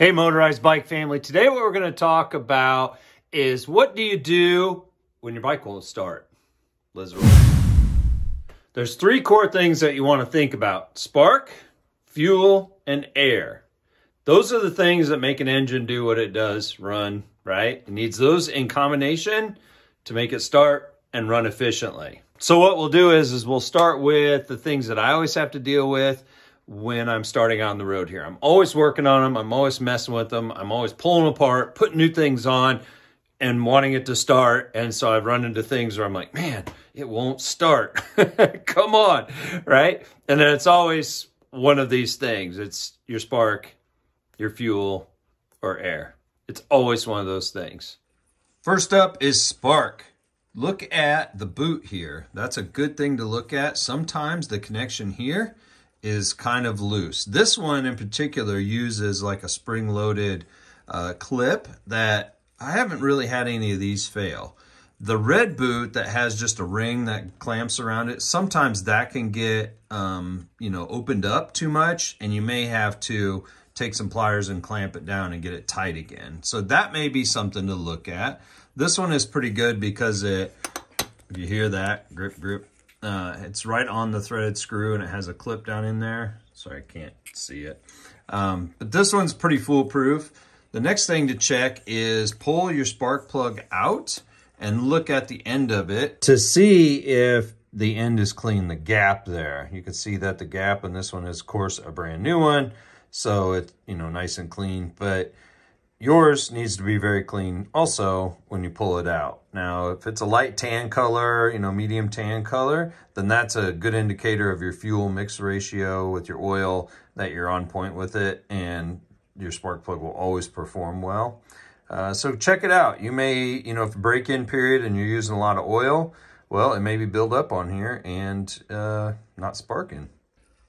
Hey, motorized bike family. Today, what we're going to talk about is what do you do when your bike won't start? Let's roll. There's three core things that you want to think about spark, fuel, and air. Those are the things that make an engine do what it does run, right? It needs those in combination to make it start and run efficiently. So what we'll do is, is we'll start with the things that I always have to deal with when I'm starting on the road here. I'm always working on them. I'm always messing with them. I'm always pulling them apart, putting new things on and wanting it to start. And so I've run into things where I'm like, man, it won't start. Come on, right? And then it's always one of these things. It's your spark, your fuel, or air. It's always one of those things. First up is spark. Look at the boot here. That's a good thing to look at. Sometimes the connection here is kind of loose. This one in particular uses like a spring-loaded uh, clip that I haven't really had any of these fail. The red boot that has just a ring that clamps around it, sometimes that can get, um, you know, opened up too much and you may have to take some pliers and clamp it down and get it tight again. So that may be something to look at. This one is pretty good because it, if you hear that, grip, grip, uh, it's right on the threaded screw and it has a clip down in there. Sorry, I can't see it. Um, but this one's pretty foolproof. The next thing to check is pull your spark plug out and look at the end of it to see if the end is clean, the gap there. You can see that the gap on this one is, of course, a brand new one. So it's, you know, nice and clean. But Yours needs to be very clean also when you pull it out. Now, if it's a light tan color, you know, medium tan color, then that's a good indicator of your fuel mix ratio with your oil that you're on point with it and your spark plug will always perform well. Uh, so check it out. You may, you know, if break-in period and you're using a lot of oil, well, it may be built up on here and uh, not sparking.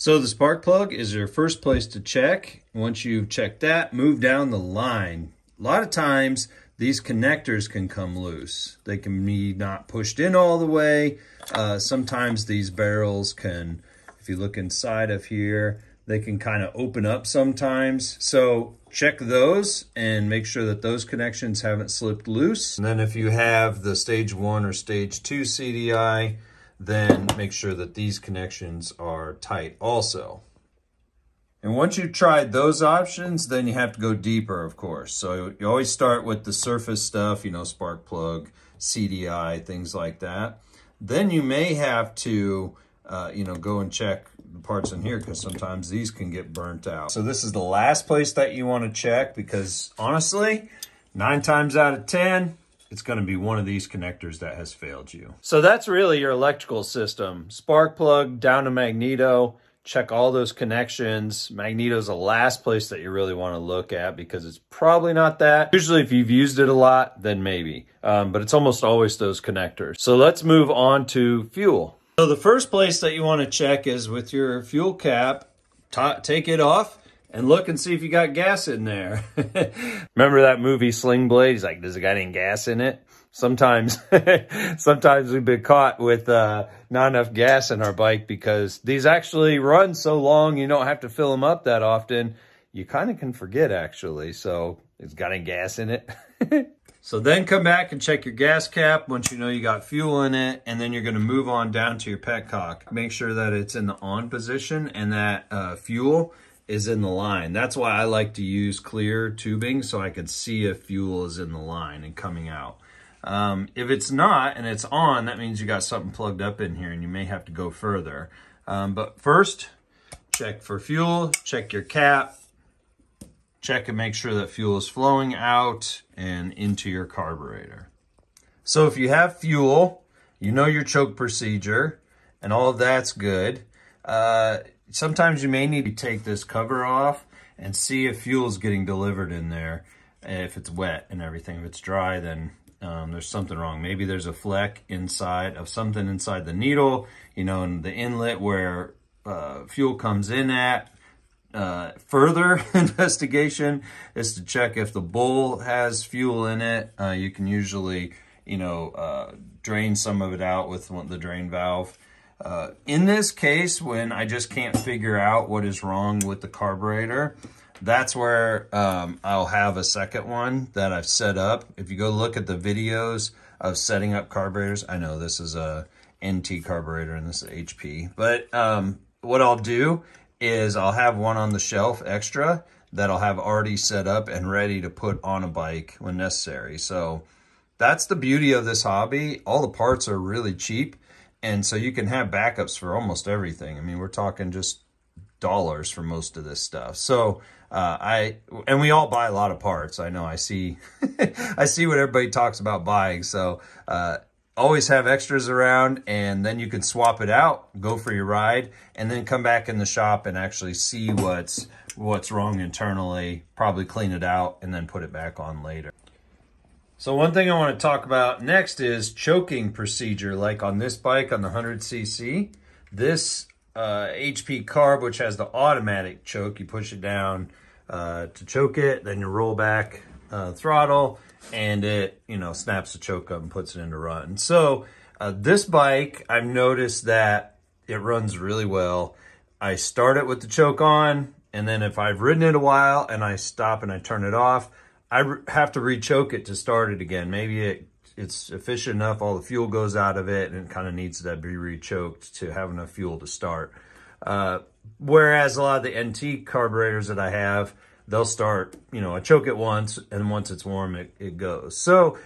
So the spark plug is your first place to check. Once you've checked that, move down the line. A lot of times these connectors can come loose. They can be not pushed in all the way. Uh, sometimes these barrels can, if you look inside of here, they can kind of open up sometimes. So check those and make sure that those connections haven't slipped loose. And then if you have the stage one or stage two CDI, then make sure that these connections are tight also. And once you've tried those options, then you have to go deeper, of course. So you always start with the surface stuff, you know, spark plug, CDI, things like that. Then you may have to, uh, you know, go and check the parts in here because sometimes these can get burnt out. So this is the last place that you want to check because honestly, nine times out of 10, it's going to be one of these connectors that has failed you. So that's really your electrical system. Spark plug down to magneto. Check all those connections. Magneto's the last place that you really want to look at because it's probably not that. Usually if you've used it a lot, then maybe. Um, but it's almost always those connectors. So let's move on to fuel. So the first place that you want to check is with your fuel cap. take it off and look and see if you got gas in there. Remember that movie Sling Blade? He's like, does it got any gas in it? Sometimes, sometimes we've been caught with uh, not enough gas in our bike because these actually run so long, you don't have to fill them up that often. You kind of can forget actually. So it's got any gas in it. so then come back and check your gas cap once you know you got fuel in it. And then you're going to move on down to your petcock. Make sure that it's in the on position and that uh, fuel is in the line. That's why I like to use clear tubing so I can see if fuel is in the line and coming out. Um, if it's not and it's on, that means you got something plugged up in here and you may have to go further. Um, but first, check for fuel, check your cap, check and make sure that fuel is flowing out and into your carburetor. So if you have fuel, you know your choke procedure, and all of that's good. Uh, sometimes you may need to take this cover off and see if fuel is getting delivered in there. If it's wet and everything, if it's dry, then um, there's something wrong. Maybe there's a fleck inside of something inside the needle, you know, in the inlet where uh, fuel comes in at. Uh, further investigation is to check if the bowl has fuel in it. Uh, you can usually, you know, uh, drain some of it out with the drain valve. Uh, in this case, when I just can't figure out what is wrong with the carburetor, that's where um, I'll have a second one that I've set up. If you go look at the videos of setting up carburetors, I know this is a NT carburetor and this is HP, but um, what I'll do is I'll have one on the shelf extra that I'll have already set up and ready to put on a bike when necessary. So that's the beauty of this hobby. All the parts are really cheap. And so you can have backups for almost everything. I mean, we're talking just dollars for most of this stuff. So uh, I, and we all buy a lot of parts. I know I see, I see what everybody talks about buying. So uh, always have extras around and then you can swap it out, go for your ride, and then come back in the shop and actually see what's what's wrong internally, probably clean it out, and then put it back on later. So one thing I want to talk about next is choking procedure. Like on this bike, on the 100cc, this uh, HP carb, which has the automatic choke, you push it down uh, to choke it, then you roll back uh, throttle, and it, you know, snaps the choke up and puts it into run. So uh, this bike, I've noticed that it runs really well. I start it with the choke on, and then if I've ridden it a while and I stop and I turn it off, I have to re-choke it to start it again. Maybe it it's efficient enough, all the fuel goes out of it, and it kind of needs to be re-choked to have enough fuel to start. Uh, whereas a lot of the NT carburetors that I have, they'll start, you know, I choke it once, and once it's warm, it, it goes. So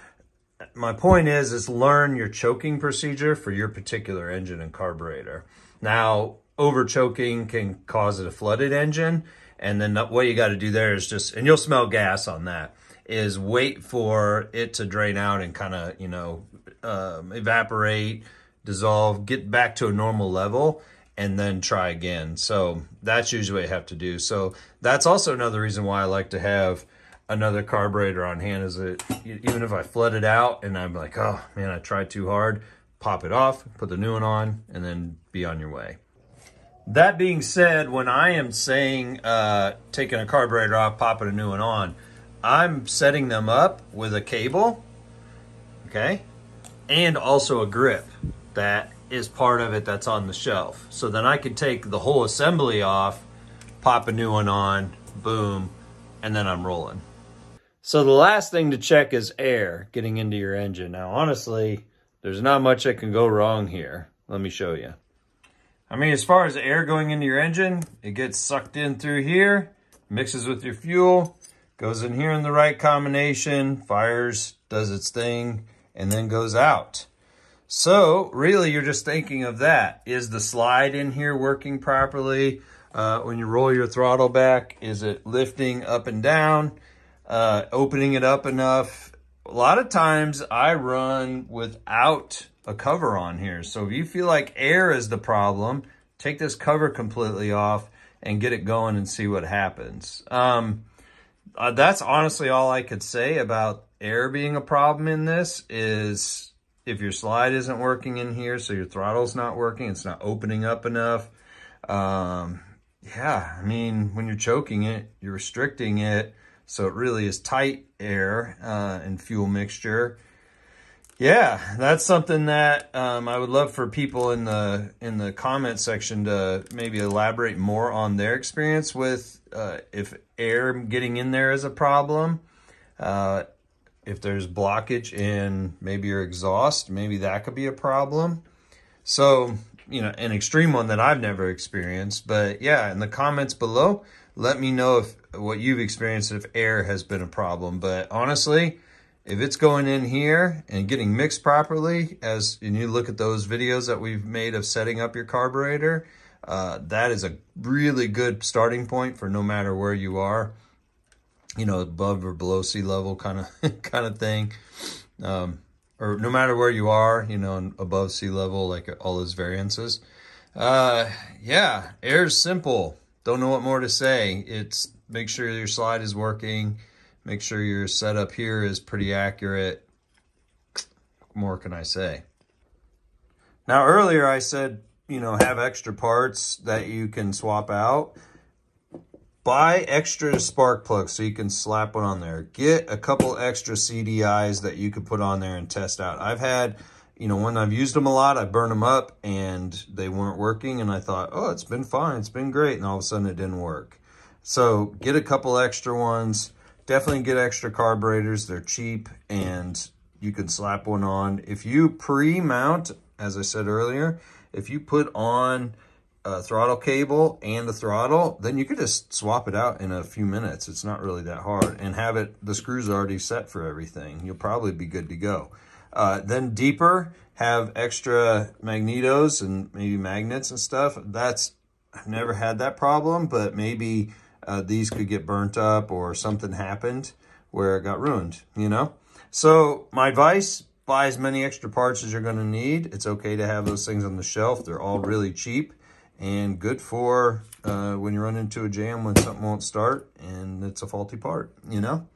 my point is, is learn your choking procedure for your particular engine and carburetor. Now, over choking can cause a flooded engine. And then what you got to do there is just, and you'll smell gas on that, is wait for it to drain out and kind of, you know, um, evaporate, dissolve, get back to a normal level and then try again. So that's usually what you have to do. So that's also another reason why I like to have another carburetor on hand is that even if I flood it out and I'm like, oh man, I tried too hard, pop it off, put the new one on, and then be on your way. That being said, when I am saying uh, taking a carburetor off, popping a new one on, I'm setting them up with a cable, okay, and also a grip that is part of it that's on the shelf. So then I could take the whole assembly off, pop a new one on, boom, and then I'm rolling. So the last thing to check is air getting into your engine. Now, honestly, there's not much that can go wrong here. Let me show you. I mean, as far as air going into your engine, it gets sucked in through here, mixes with your fuel, goes in here in the right combination, fires, does its thing, and then goes out. So really you're just thinking of that. Is the slide in here working properly? Uh, when you roll your throttle back, is it lifting up and down? Uh, opening it up enough? A lot of times I run without a cover on here. So if you feel like air is the problem, take this cover completely off and get it going and see what happens. Um, uh, that's honestly all I could say about air being a problem in this is if your slide isn't working in here, so your throttle's not working, it's not opening up enough. Um, yeah, I mean, when you're choking it, you're restricting it, so it really is tight air uh, and fuel mixture. Yeah, that's something that um, I would love for people in the in the comment section to maybe elaborate more on their experience with uh, if air getting in there is a problem. Uh, if there's blockage in maybe your exhaust, maybe that could be a problem. So, you know, an extreme one that I've never experienced. But yeah, in the comments below, let me know if what you've experienced, if air has been a problem. But honestly, if it's going in here and getting mixed properly, as and you look at those videos that we've made of setting up your carburetor, uh, that is a really good starting point for no matter where you are you know, above or below sea level kind of kind of thing. Um, or no matter where you are, you know, above sea level, like all those variances. Uh, yeah, air's simple. Don't know what more to say. It's make sure your slide is working. Make sure your setup here is pretty accurate. What more can I say? Now, earlier I said, you know, have extra parts that you can swap out. Buy extra spark plugs so you can slap one on there. Get a couple extra CDIs that you could put on there and test out. I've had, you know, when I've used them a lot, I burned them up and they weren't working. And I thought, oh, it's been fine. It's been great. And all of a sudden it didn't work. So get a couple extra ones. Definitely get extra carburetors. They're cheap and you can slap one on. If you pre-mount, as I said earlier, if you put on a throttle cable and a throttle, then you could just swap it out in a few minutes. It's not really that hard and have it, the screws already set for everything. You'll probably be good to go. Uh, then deeper, have extra magnetos and maybe magnets and stuff. That's, I've never had that problem, but maybe uh, these could get burnt up or something happened where it got ruined, you know? So my advice, buy as many extra parts as you're gonna need. It's okay to have those things on the shelf. They're all really cheap and good for uh, when you run into a jam when something won't start and it's a faulty part, you know?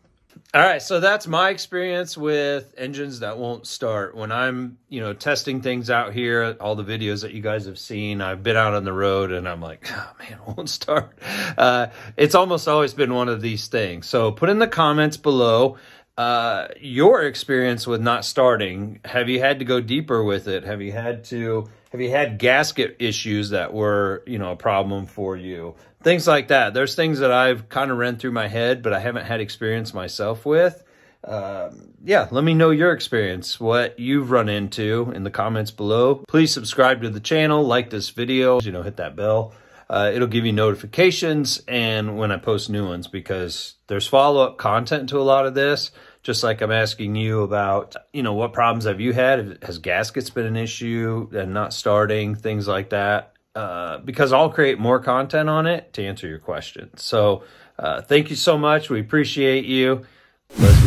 All right, so that's my experience with engines that won't start. When I'm, you know, testing things out here, all the videos that you guys have seen, I've been out on the road and I'm like, oh man, it won't start. Uh, it's almost always been one of these things. So put in the comments below uh, your experience with not starting. Have you had to go deeper with it? Have you had to, have you had gasket issues that were, you know, a problem for you? things like that. There's things that I've kind of ran through my head, but I haven't had experience myself with. Uh, yeah, let me know your experience, what you've run into in the comments below. Please subscribe to the channel, like this video, you know, hit that bell. Uh, it'll give you notifications and when I post new ones because there's follow-up content to a lot of this. Just like I'm asking you about, you know, what problems have you had? Has gaskets been an issue and not starting, things like that? Uh, because I'll create more content on it to answer your questions. So uh, thank you so much. We appreciate you. Let's